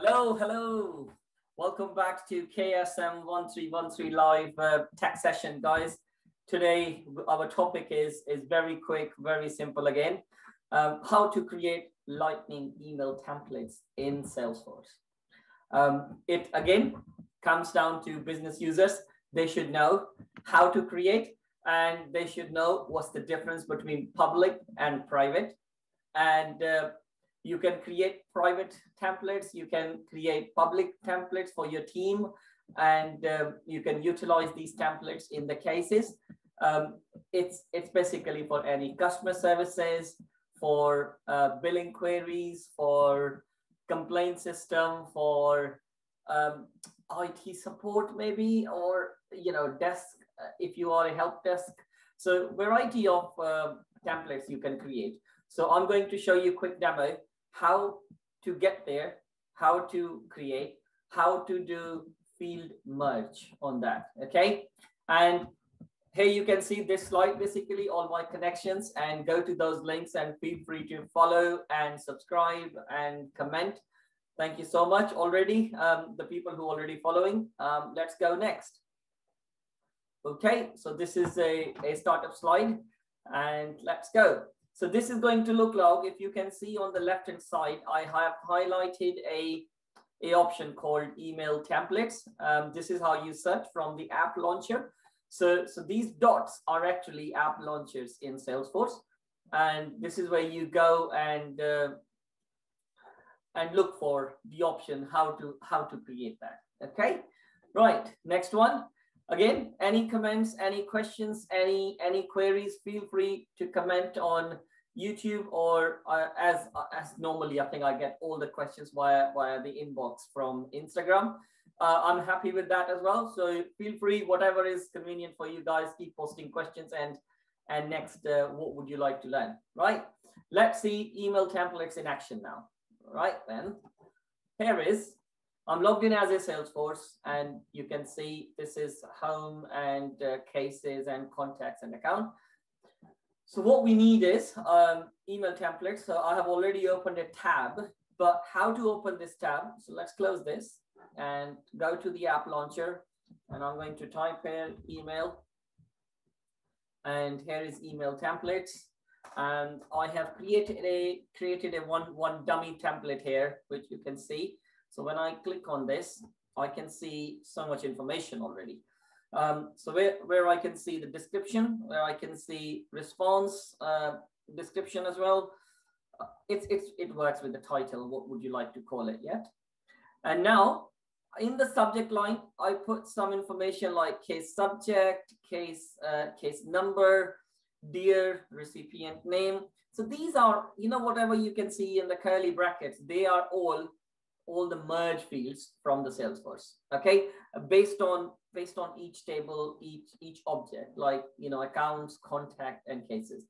Hello, hello. Welcome back to KSM 1313 live uh, tech session, guys. Today, our topic is, is very quick, very simple again. Um, how to create lightning email templates in Salesforce. Um, it again comes down to business users. They should know how to create and they should know what's the difference between public and private. And uh, you can create private templates, you can create public templates for your team, and uh, you can utilize these templates in the cases. Um, it's, it's basically for any customer services, for uh, billing queries, for complaint system, for um, IT support maybe, or you know, desk, uh, if you are a help desk. So variety of uh, templates you can create. So I'm going to show you a quick demo how to get there, how to create, how to do field merge on that, okay? And here you can see this slide, basically all my connections and go to those links and feel free to follow and subscribe and comment. Thank you so much already, um, the people who are already following. Um, let's go next. Okay, so this is a, a startup slide and let's go. So this is going to look like, if you can see on the left-hand side, I have highlighted a, a option called email templates. Um, this is how you search from the app launcher. So, so these dots are actually app launchers in Salesforce. And this is where you go and uh, and look for the option how to how to create that. Okay, right. Next one. Again, any comments, any questions, any any queries, feel free to comment on YouTube or uh, as as normally, I think I get all the questions via via the inbox from Instagram. Uh, I'm happy with that as well. So feel free, whatever is convenient for you guys, keep posting questions and and next, uh, what would you like to learn? Right? Let's see email templates in action now. Right then, here is I'm logged in as a Salesforce, and you can see this is home and uh, cases and contacts and account. So what we need is um, email templates. So I have already opened a tab, but how to open this tab? So let's close this and go to the app launcher. And I'm going to type in email. And here is email templates. And I have created a created a one, one dummy template here, which you can see. So when I click on this, I can see so much information already. Um, so where, where I can see the description, where I can see response uh, description as well. Uh, it's, it's, it works with the title. What would you like to call it yet? And now in the subject line, I put some information like case subject, case, uh, case number, dear recipient name. So these are, you know, whatever you can see in the curly brackets, they are all all the merge fields from the Salesforce. Okay, based on based on each table, each each object, like you know accounts, contact, and cases.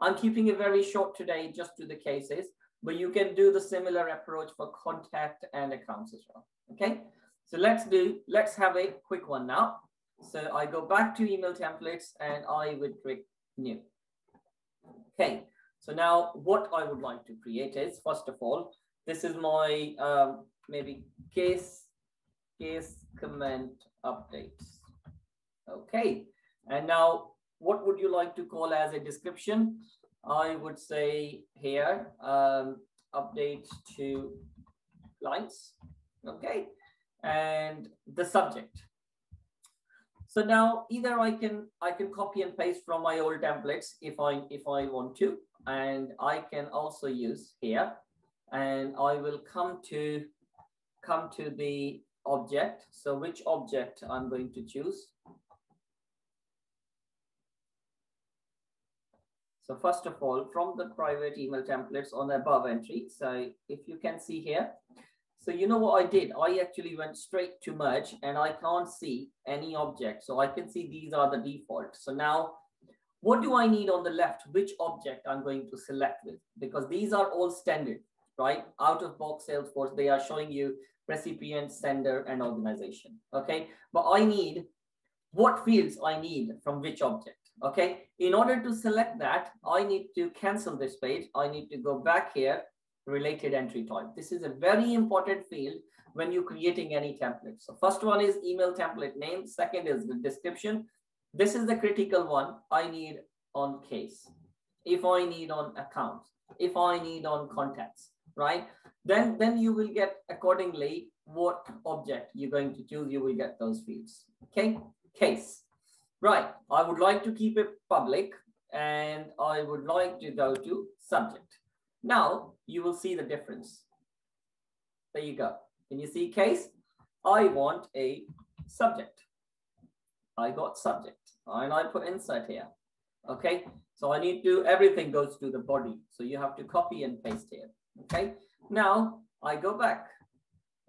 I'm keeping it very short today, just to the cases, but you can do the similar approach for contact and accounts as well. Okay, so let's do let's have a quick one now. So I go back to email templates and I would click new. Okay, so now what I would like to create is first of all this is my um, maybe case case comment updates. Okay, and now what would you like to call as a description? I would say here um, update to lines. Okay, and the subject. So now either I can I can copy and paste from my old templates if I if I want to, and I can also use here and I will come to come to the object. So which object I'm going to choose. So first of all, from the private email templates on the above entry. So if you can see here, so you know what I did? I actually went straight to merge and I can't see any object. So I can see these are the default. So now what do I need on the left? Which object I'm going to select with? Because these are all standard right? Out of box Salesforce, they are showing you recipient, sender, and organization, okay? But I need what fields I need from which object, okay? In order to select that, I need to cancel this page. I need to go back here, related entity type. This is a very important field when you're creating any template. So first one is email template name. Second is the description. This is the critical one I need on case. If I need on accounts, if I need on contacts, right? Then, then you will get accordingly what object you're going to choose, you will get those fields. Okay, case. Right, I would like to keep it public and I would like to go to subject. Now you will see the difference. There you go. Can you see case? I want a subject. I got subject and I put insert here. Okay, so I need to, everything goes to the body. So you have to copy and paste here. Okay, now I go back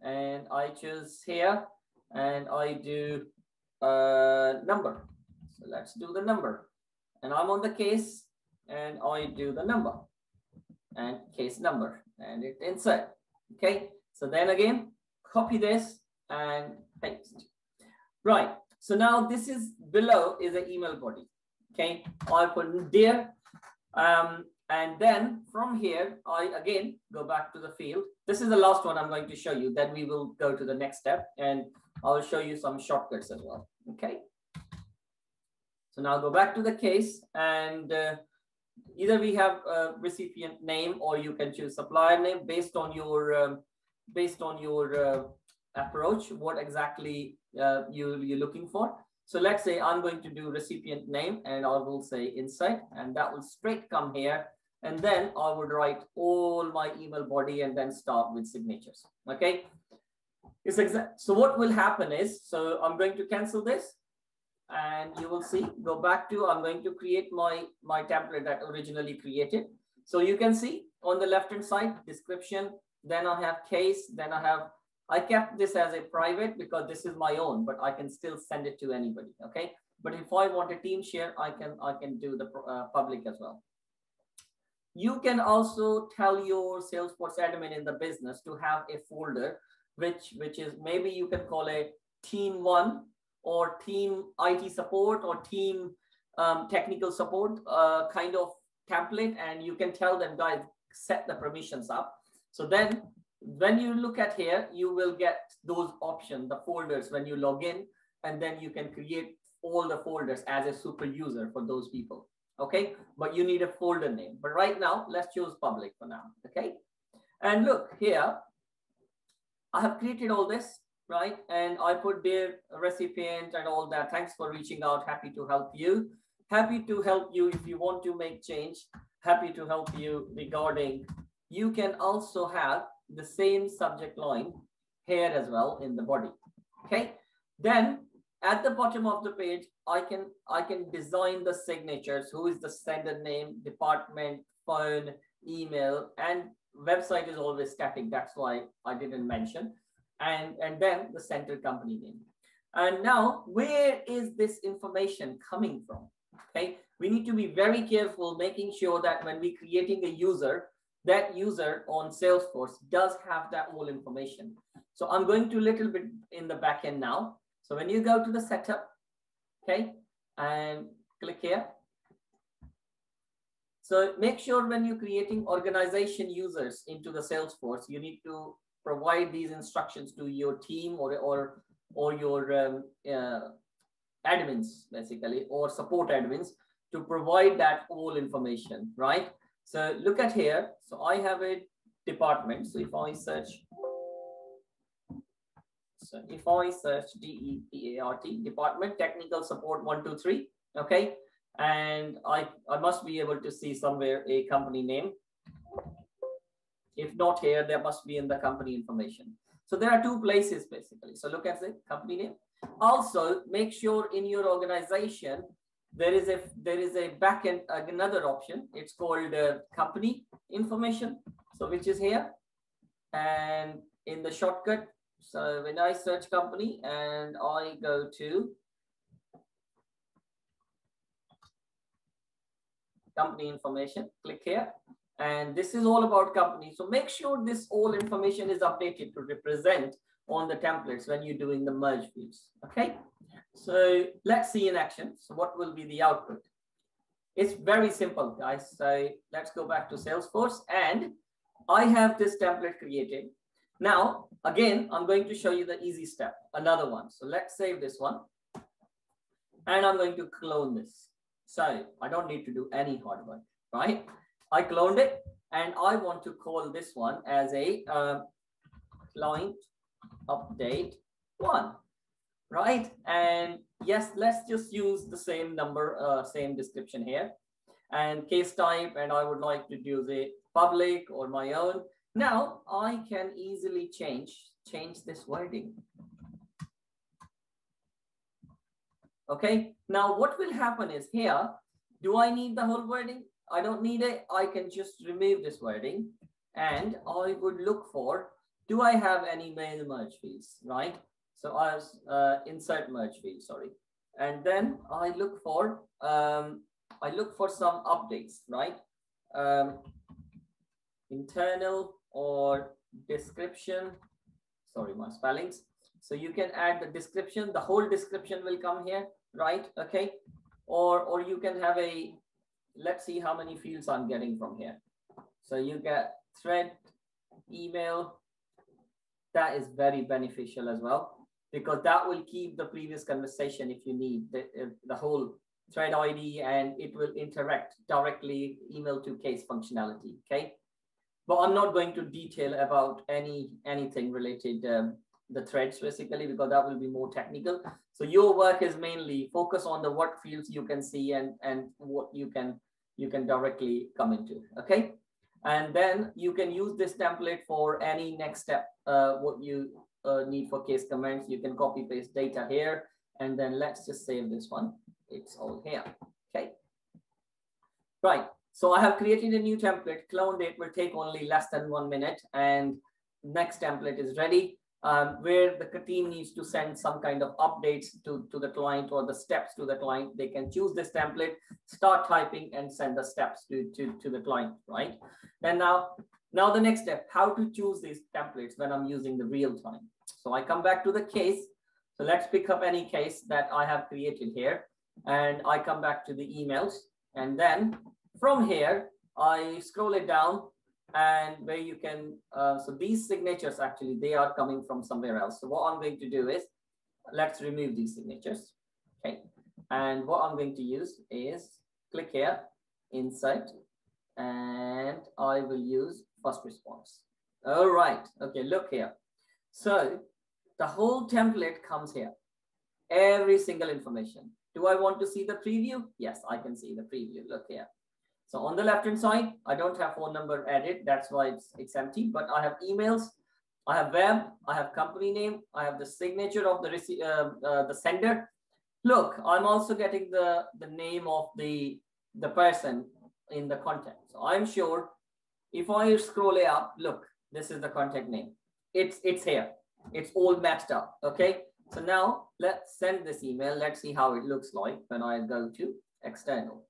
and I choose here and I do a number. So let's do the number. And I'm on the case and I do the number and case number and it insert. Okay, so then again, copy this and paste. Right, so now this is below is an email body. Okay, I put there. Um, and then from here, I again go back to the field. This is the last one I'm going to show you. Then we will go to the next step and I'll show you some shortcuts as well. Okay. So now go back to the case and uh, either we have a recipient name or you can choose supplier name based on your um, based on your uh, approach, what exactly uh, you, you're looking for. So let's say I'm going to do recipient name and I will say inside and that will straight come here. And then I would write all my email body and then start with signatures. Okay. It's exact. So what will happen is, so I'm going to cancel this and you will see, go back to, I'm going to create my, my template that originally created. So you can see on the left-hand side, description, then I have case, then I have, I kept this as a private because this is my own, but I can still send it to anybody, okay? But if I want a team share, I can, I can do the uh, public as well. You can also tell your Salesforce admin in the business to have a folder, which, which is maybe you can call a team one or team IT support or team um, technical support uh, kind of template. And you can tell them, guys, set the permissions up. So then when you look at here, you will get those options, the folders when you log in, and then you can create all the folders as a super user for those people. Okay, but you need a folder name. But right now, let's choose public for now. Okay, and look here, I have created all this right? And I put their recipient and all that. Thanks for reaching out. Happy to help you. Happy to help you if you want to make change. Happy to help you regarding. You can also have the same subject line here as well in the body. Okay. Then at the bottom of the page, I can I can design the signatures. Who is the sender name, department, phone, email, and website is always static. That's why I didn't mention and, and then the center company name. And now, where is this information coming from? Okay, we need to be very careful making sure that when we're creating a user, that user on Salesforce does have that whole information. So I'm going to a little bit in the backend now. So when you go to the setup, okay, and click here. So make sure when you're creating organization users into the Salesforce, you need to provide these instructions to your team or or or your um, uh, admins basically or support admins to provide that all information right? So look at here. So i have a department. So if i search so if i search d-e-p-a-r-t department technical support 123 okay and i i must be able to see somewhere a company name if not here, there must be in the company information. So there are two places basically. So look at the company name. Also, make sure in your organization there is a there is a backend another option. It's called uh, company information. So which is here, and in the shortcut. So when I search company and I go to company information, click here, and this is all about company. So make sure this all information is updated to represent on the templates when you're doing the merge fields. Okay. So let's see in action. So what will be the output? It's very simple, guys. So let's go back to Salesforce and I have this template created. Now, again, I'm going to show you the easy step, another one. So let's save this one. And I'm going to clone this. So I don't need to do any hard work, right? I cloned it and I want to call this one as a uh, client update one, right? And yes, let's just use the same number, uh, same description here and case type. And I would like to do the public or my own. Now I can easily change, change this wording. Okay, now what will happen is here, do I need the whole wording? I don't need it. I can just remove this wording and I would look for, do I have any mail merge fields, right? So I uh, insert merge field, sorry. And then I look for, um, I look for some updates, right? Um, internal or description, sorry, my spellings. So you can add the description, the whole description will come here, right? Okay. Or, or you can have a, let's see how many fields I'm getting from here. So you get thread, email, that is very beneficial as well because that will keep the previous conversation if you need the, the whole thread ID and it will interact directly email to case functionality. Okay. But I'm not going to detail about any anything related um, the threads basically because that will be more technical. So your work is mainly focus on the what fields you can see and and what you can you can directly come into. Okay. And then you can use this template for any next step, uh, what you uh, need for case comments. You can copy paste data here, and then let's just save this one. It's all here, okay? Right, so I have created a new template, cloned it, will take only less than one minute, and next template is ready. Um, where the team needs to send some kind of updates to, to the client or the steps to the client, they can choose this template, start typing and send the steps to, to, to the client, right? And now, now the next step, how to choose these templates when I'm using the real time. So I come back to the case. So let's pick up any case that I have created here. And I come back to the emails. And then from here, I scroll it down and where you can, uh, so these signatures actually, they are coming from somewhere else. So what I'm going to do is, let's remove these signatures. Okay. And what I'm going to use is click here, insert, and I will use first response. All right. Okay, look here. So the whole template comes here. Every single information. Do I want to see the preview? Yes, I can see the preview. Look here. So on the left-hand side, I don't have phone number added. That's why it's, it's empty, but I have emails. I have web, I have company name, I have the signature of the uh, uh, the sender. Look, I'm also getting the, the name of the, the person in the contact. So I'm sure if I scroll it up, look, this is the contact name. It's it's here. It's all matched up. Okay. So now let's send this email. Let's see how it looks like when I go to external.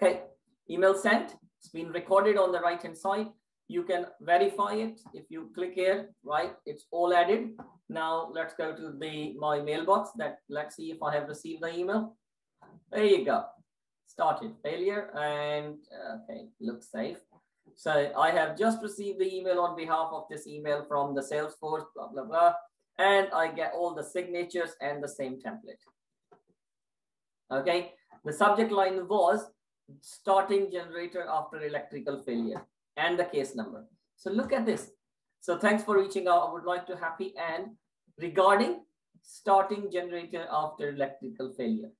Okay, email sent. It's been recorded on the right hand side. You can verify it if you click here, right? It's all added. Now let's go to the my mailbox. That let's see if I have received the email. There you go. Started failure and okay, looks safe. So I have just received the email on behalf of this email from the Salesforce, blah, blah, blah. And I get all the signatures and the same template. Okay, the subject line was starting generator after electrical failure and the case number. So look at this. So thanks for reaching out. I would like to happy and regarding starting generator after electrical failure,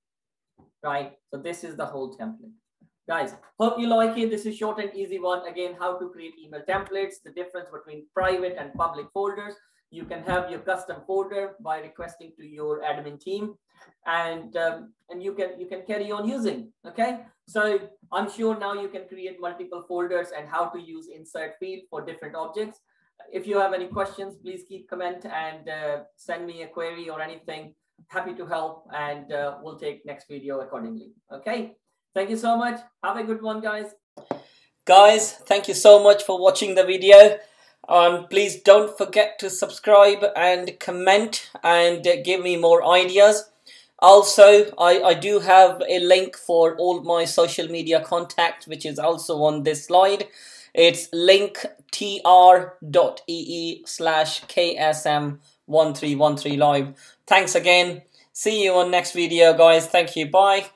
right? So this is the whole template. Guys, hope you like it. This is short and easy one. Again, how to create email templates, the difference between private and public folders. You can have your custom folder by requesting to your admin team and um, and you can you can carry on using okay so i'm sure now you can create multiple folders and how to use insert field for different objects if you have any questions please keep comment and uh, send me a query or anything happy to help and uh, we'll take next video accordingly okay Thank you so much. Have a good one, guys. Guys, thank you so much for watching the video. Um, please don't forget to subscribe and comment and uh, give me more ideas. Also, I, I do have a link for all my social media contact, which is also on this slide. It's linktr.ee slash ksm1313live. Thanks again. See you on next video, guys. Thank you. Bye.